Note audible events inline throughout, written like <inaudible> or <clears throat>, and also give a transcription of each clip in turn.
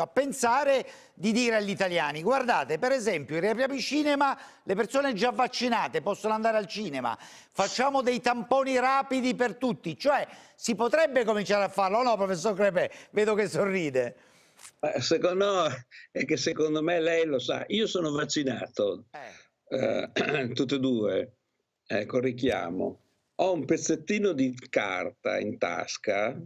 a pensare di dire agli italiani guardate per esempio riapriamo i cinema le persone già vaccinate possono andare al cinema. Facciamo dei tamponi rapidi per tutti. Cioè si potrebbe cominciare a farlo no professor Crepè? Vedo che sorride. Secondo è che secondo me lei lo sa. Io sono vaccinato eh. Eh, <clears throat> tutte e due ecco richiamo. Ho un pezzettino di carta in tasca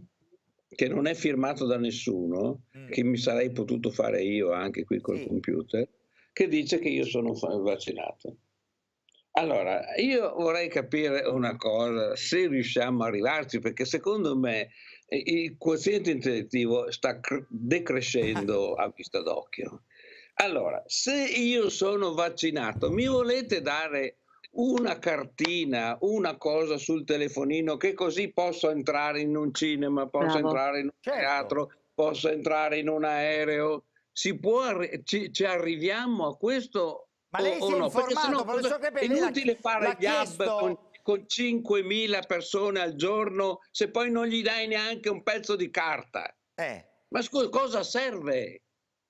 che non è firmato da nessuno, mm. che mi sarei potuto fare io anche qui col sì. computer, che dice che io sono vaccinato. Allora, io vorrei capire una cosa, se riusciamo a arrivarci, perché secondo me il quoziente intellettivo sta decrescendo <laughs> a vista d'occhio. Allora, se io sono vaccinato, mi volete dare una cartina, una cosa sul telefonino che così posso entrare in un cinema, posso Bravo. entrare in un certo. teatro, posso entrare in un aereo. Si può, ci, ci arriviamo a questo Ma lei o, si è no? informato, cosa, è inutile fare gli chiesto... hub con, con 5.000 persone al giorno se poi non gli dai neanche un pezzo di carta. Eh. Ma scusa, cosa serve?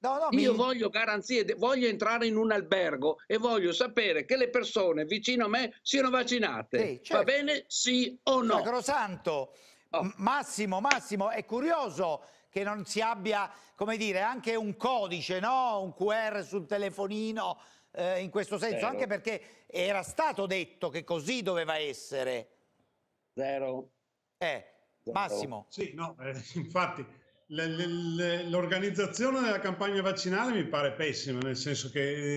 No, no, Io mi... voglio garanzie, voglio entrare in un albergo e voglio sapere che le persone vicino a me siano vaccinate. Sì, certo. Va bene? Sì o no? Sacrosanto. Oh. Massimo, Massimo, è curioso che non si abbia, come dire, anche un codice, no? Un QR sul telefonino, eh, in questo senso, Zero. anche perché era stato detto che così doveva essere. Zero. Eh, Zero. Massimo. Sì, no, eh, <laughs> infatti L'organizzazione della campagna vaccinale mi pare pessima, nel senso che